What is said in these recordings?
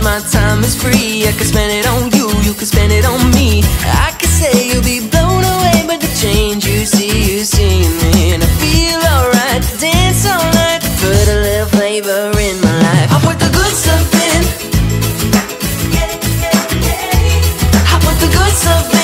a my time is free. I can spend it on you, you can spend it on me. I could say you'll be blown away by the change you see, you see in me. And I feel alright, dance all night, put a little flavor in my life. I put the good stuff in. I put the good stuff in,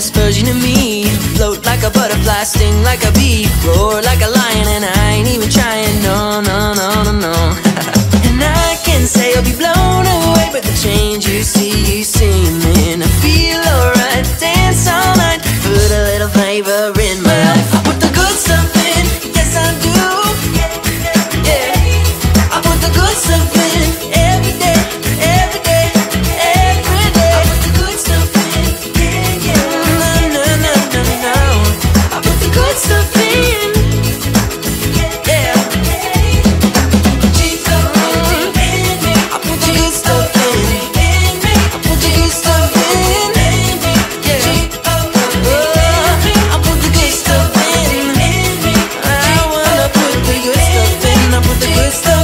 best version of me. Float like a butterfly, sting like a bee, roar like a lion, and I ain't even trying. No, no, no, no, no. and I can say I'll be blown away by the change you see, you see me, I feel alright. Dance all night, put a little flavor in my life. I put the good stuff in, yes I do. Yeah, yeah. I put the good stuff in. time with the